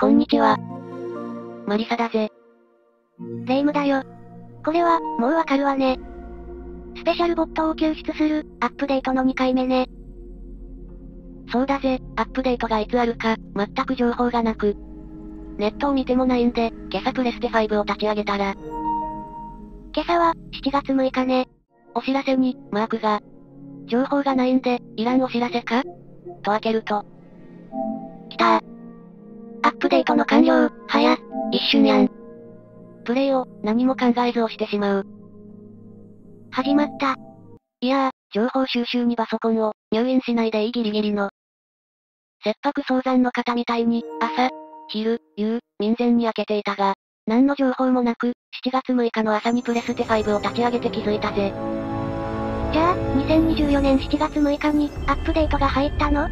こんにちは。マリサだぜ。レイムだよ。これは、もうわかるわね。スペシャルボットを救出する、アップデートの2回目ね。そうだぜ、アップデートがいつあるか、全く情報がなく。ネットを見てもないんで、今朝プレステ5を立ち上げたら。今朝は、7月6日ね。お知らせに、マークが。情報がないんで、いらんお知らせか？と開けると。来たアッップデートの完了、はや、一瞬やん。プレイを、何も考えず押してしまう。始まった。いやー、情報収集にパソコンを、入院しないでいいギリギリの。切迫早産の方みたいに、朝、昼、夕、民前に開けていたが、何の情報もなく、7月6日の朝にプレステ5を立ち上げて気づいたぜ。じゃあ、2024年7月6日に、アップデートが入ったの？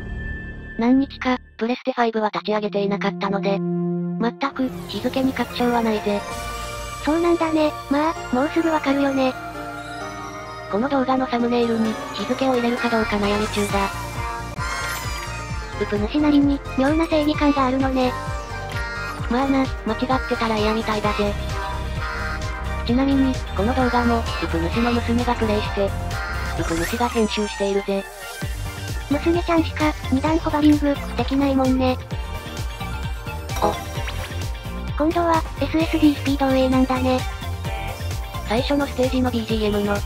何日か、プレステ5は立ち上げていなかったので、全く、日付に確証はないぜ。そうなんだね。まあ、もうすぐわかるよね。この動画のサムネイルに、日付を入れるかどうか悩み中だ。ウプ主なりに、妙な正義感があるのね。まあな、間違ってたら嫌みたいだぜ。ちなみに、この動画も、ウプ主の娘がプレイして、ウプ主が編集しているぜ。娘ちゃんしか、二段ホバリング、できないもんね。お。今度は、SSD スピード上なんだね。最初のステージの BGM の、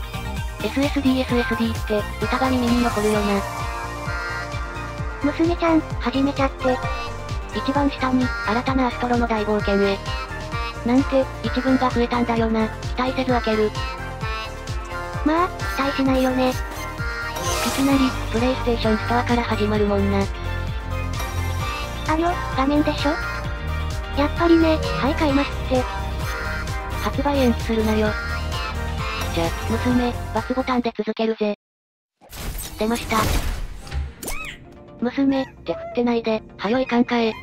SSD SSD って、歌が耳に残るよな。娘ちゃん、始めちゃって。一番下に、新たなアストロの大冒険へ。なんて、一文が増えたんだよな、期待せず開ける。まあ、期待しないよね。いきなり、プレイステーションストアから始まるもんな。あの、画面でしょ？やっぱりね、はい買いますって。発売延期するなよ。じゃ、娘、バツボタンで続けるぜ。出ました？娘、って振ってないで、はよいかんかえ。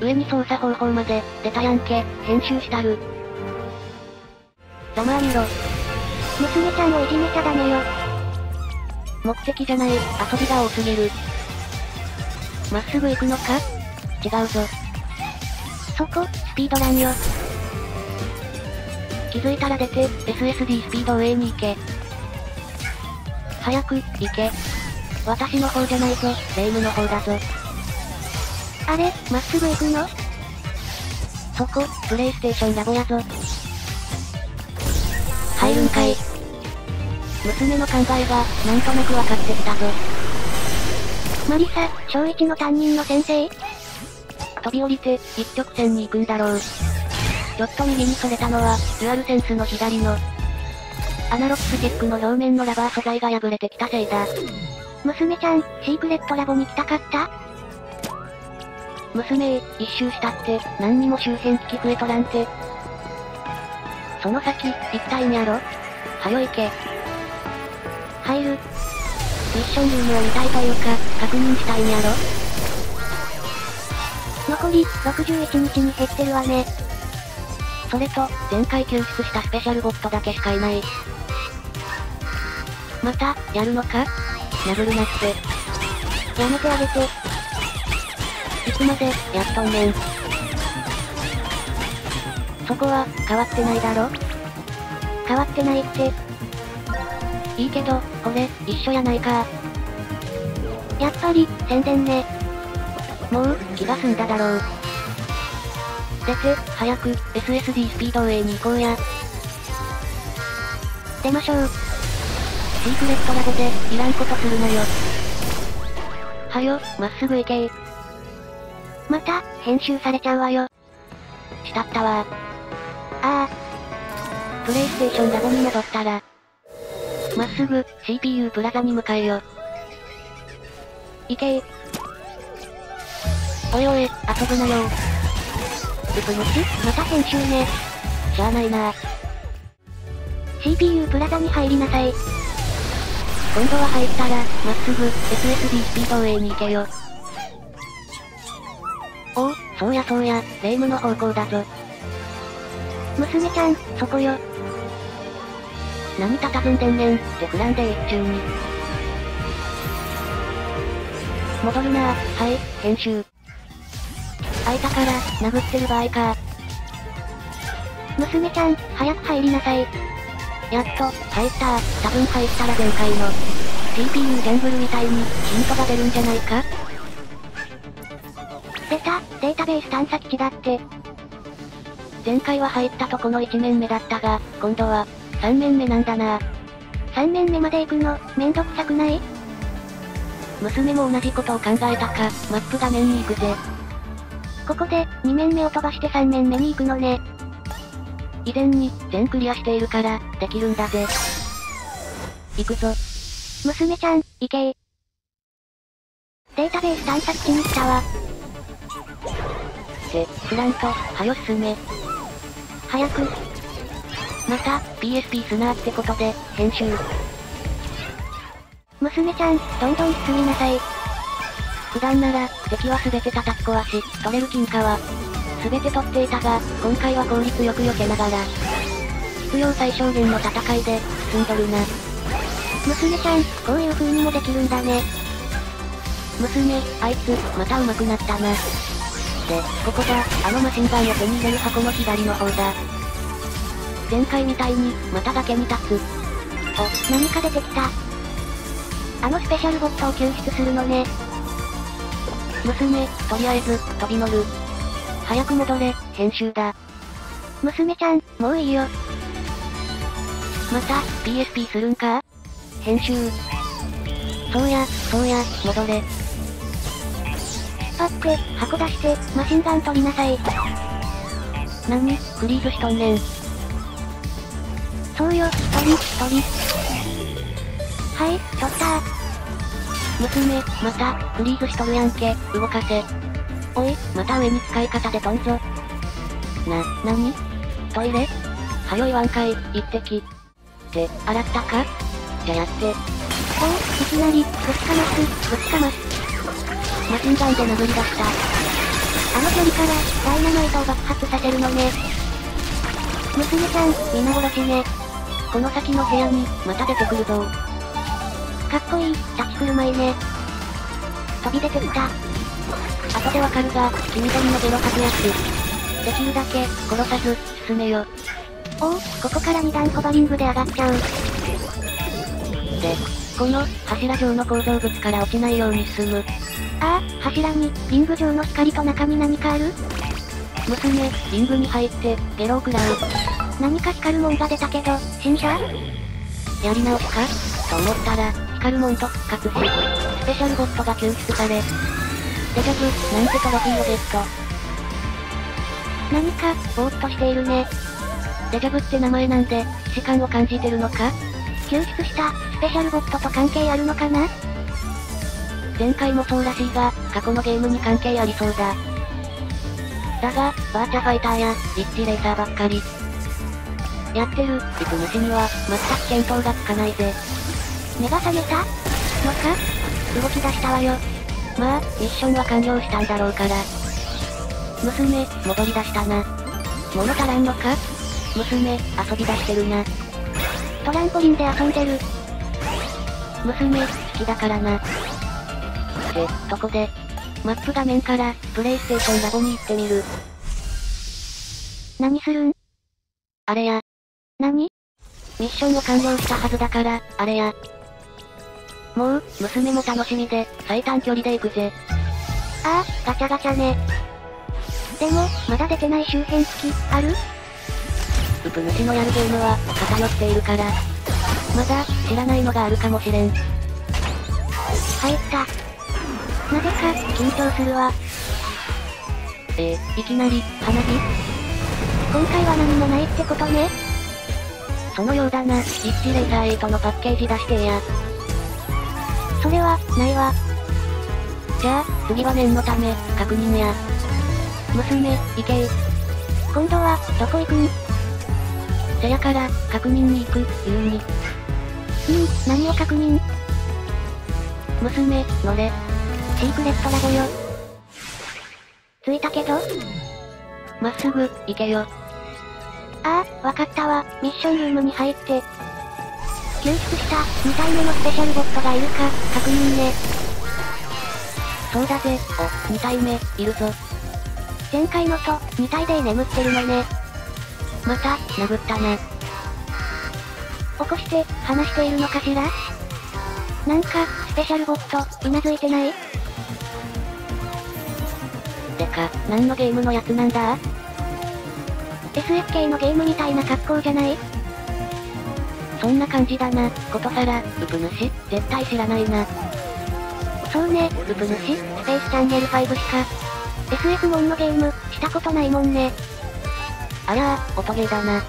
上に操作方法まで、出たやんけ、編集したる。ざまあみろ。娘ちゃんをいじめちゃダメよ。目的じゃない、遊びが多すぎる。まっすぐ行くのか？違うぞ。そこ、スピードランよ。気づいたら出て、SSD スピード上に行け。早く、行け。私の方じゃないぞ、レイムの方だぞ。あれ、まっすぐ行くの？そこ、プレイステーションラボやぞ。入るんかい。娘の考えが、なんとなく分かってきたぞ。マリサ、小一の担任の先生？飛び降りて、一直線に行くんだろう。ちょっと右にそれたのは、デュアルセンスの左の、アナログスチェックの表面のラバー素材が破れてきたせいだ。娘ちゃん、シークレットラボに来たかった？娘、一周したって、何にも周辺機器増えとらんて。その先、行きたいんやろはよ行け。入る。ミッションルームを見たいというか、確認したいんやろ残り、61日に減ってるわね。それと、前回救出したスペシャルボットだけしかいない。また、やるのか？殴るなって。やめてあげて。いつまで、やっとんねん。そこは、変わってないだろ？変わってないって。いいけど、これ、一緒やないかやっぱり、宣伝ね。もう、気が済んだだろう。出て、早く、SSD スピード上に行こうや。出ましょう。シークレットラボで、いらんことするなよ。はよ、まっすぐ行け。また、編集されちゃうわよ。したったわああ。プレイステーションラボに戻ったら、まっすぐ、CPU プラザに向かえよ。行けー。おいおい、遊ぶなようぷ虫また編集ね。しゃあないな CPU プラザに入りなさい。今度は入ったら、まっすぐ、SSD スピード上に行けよ。おお、そうやそうや、レイムの方向だぞ。娘ちゃん、そこよ。何佇んでんねん、ってフランで一中に。戻るなはい、編集。開いたから、殴ってる場合か。娘ちゃん、早く入りなさい。やっと、入った多分入ったら前回の、CPU ギャンブルみたいに、ヒントが出るんじゃないか？出た、データベース探査基地だって。前回は入ったとこの1面目だったが、今度は、3面目なんだな3面目まで行くの、めんどくさくない？娘も同じことを考えたか、マップ画面に行くぜ。ここで、2面目を飛ばして3面目に行くのね。以前に、全クリアしているから、できるんだぜ。行くぞ。娘ちゃん、行けー。データベース探索地に来たわ。って、フラント、はよ進め。早く。また、PSP スナーってことで、編集。娘ちゃん、どんどん進みなさい。普段なら、敵は全て叩き壊し、取れる金貨は、全て取っていたが、今回は効率よく避けながら、必要最小限の戦いで、進んどるな。娘ちゃん、こういう風にもできるんだね。娘、あいつ、また上手くなったな。で、ここだ、あのマシンガンを手に入れる箱の左の方だ。前回みたいに、また崖に立つ。お、何か出てきた。あのスペシャルボットを救出するのね。娘、とりあえず、飛び乗る。早く戻れ、編集だ。娘ちゃん、もういいよ。また、PSP するんか？編集。そうや、そうや、戻れ。パック、箱出して、マシンガン取りなさい。なに、フリーズしとんねん。そうよ、取り、取り。はい、取った娘、また、フリーズしとるやんけ、動かせ。おい、また上に使い方でとんぞ。な、なにトイレはよいわんかい、一滴。って、洗ったかじゃやって。おい、いきなり、ぶちかます、ぶちかます。マシンガンで殴り出した。あの距離から、ダイナマイトを爆発させるのね。娘ちゃん、皆殺しね。この先の部屋に、また出てくるぞかっこいい、立ち振る舞いね。飛び出てきた。後でわかるが、君とにのゲロ吐くやつ。できるだけ、殺さず、進めよ。おお、ここから二段ホバリングで上がっちゃう。で、この、柱状の構造物から落ちないように進む。ああ、柱に、リング状の光と中に何かある？娘、リングに入って、ゲロを食らう。何か光るもんが出たけど、新車やり直しか？と思ったら、光るもんと復活し、スペシャルボットが救出され、デジャブ、なんてトロフィーをゲット。何か、ぼーっとしているね。デジャブって名前なんで、既視感を感じてるのか？救出した、スペシャルボットと関係あるのかな？前回もそうらしいが、過去のゲームに関係ありそうだ。だが、バーチャファイターや、リッチレーサーばっかり。やってる、行く主には、全く見当がつかないぜ。目が覚めた？のか？動き出したわよ。まあ、ミッションは完了したんだろうから。娘、戻り出したな。物足らんのか？娘、遊び出してるな。トランポリンで遊んでる。娘、好きだからな。で、とこで、マップ画面から、プレイステーションラボに行ってみる。何するん？あれや。何？ミッションを完了したはずだから、あれや。もう、娘も楽しみで、最短距離で行くぜ。ああ、ガチャガチャね。でも、まだ出てない周辺付き、ある？ウプ主のやるゲームは、偏っているから。まだ、知らないのがあるかもしれん。入った。なぜか、緊張するわ。えー、いきなり、花火？今回は何もないってことねそのようだな、リッチレーサー8のパッケージ出してや。それは、ないわ。じゃあ、次は念のため、確認や。娘、行け。今度は、どこ行くん？せやから、確認に行く、言うに。うん、何を確認？娘、乗れ。シークレットラボよ。着いたけどまっすぐ、行けよ。ああ、わかったわ。ミッションルームに入って、救出した2体目のスペシャルボットがいるか、確認ね。そうだぜ、お、2体目、いるぞ。前回のと、似体で眠ってるのね。また、殴ったな。起こして、話しているのかしら？なんか、スペシャルボット、うなずいてない？てか、何のゲームのやつなんだ？?SF 系のゲームみたいな格好じゃない？そんな感じだな、ことさら、ウプ主？絶対知らないな。そうね、ウプ主？スペースチャンネル5しか。SF モンのゲーム、したことないもんね。あらー、音ゲーだな。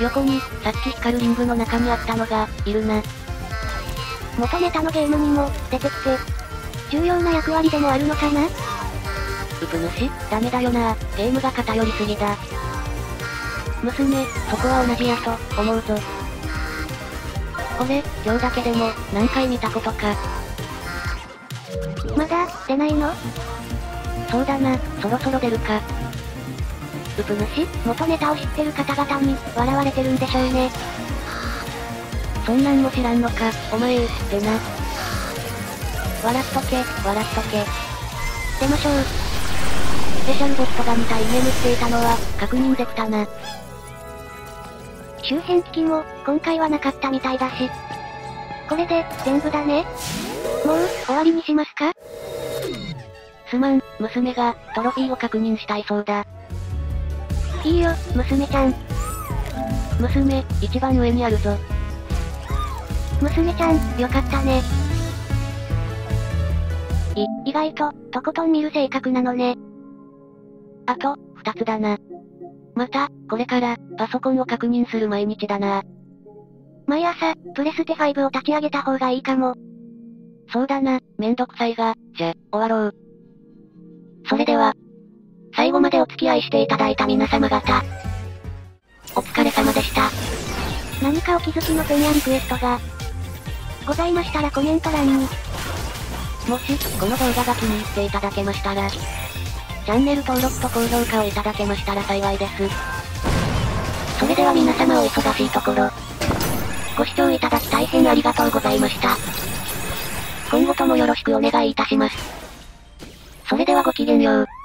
横に、さっき光るリングの中にあったのが、いるな。元ネタのゲームにも、出てきて、重要な役割でもあるのかな？うぷ主？ダメだよなゲームが偏りすぎだ。娘、そこは同じやと、思うぞ。これ、今日だけでも、何回見たことか。まだ、出ないの？そうだな、そろそろ出るか。うぷ主元ネタを知ってる方々に、笑われてるんでしょうね。そんなんも知らんのか、お前、ってな。笑っとけ、笑っとけ。出ましょう。ペシャルボットが2体眠っていたのは、確認できたな。周辺機器も、今回はなかったみたいだし。これで、全部だね。もう、終わりにしますか？すまん、娘が、トロフィーを確認したいそうだ。いいよ、娘ちゃん。娘、一番上にあるぞ。娘ちゃん、よかったね。い、意外と、とことん見る性格なのね。あと、二つだな。また、これから、パソコンを確認する毎日だな。毎朝、プレステ5を立ち上げた方がいいかも。そうだな、めんどくさいが、じゃ、終わろう。それでは、最後までお付き合いしていただいた皆様方、お疲れ様でした。何かお気づきの点やリクエストが、ございましたらコメント欄に。もし、この動画が気に入っていただけましたら、チャンネル登録と高評価をいただけましたら幸いです。それでは皆様お忙しいところ、ご視聴いただき大変ありがとうございました。今後ともよろしくお願いいたします。それではごきげんよう。